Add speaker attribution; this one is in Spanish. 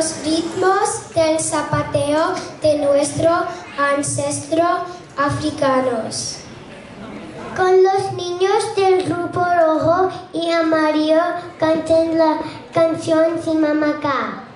Speaker 1: los ritmos del zapateo de nuestro ancestro africanos.
Speaker 2: Con los niños del grupo rojo y amarillo canten la canción Simamacá.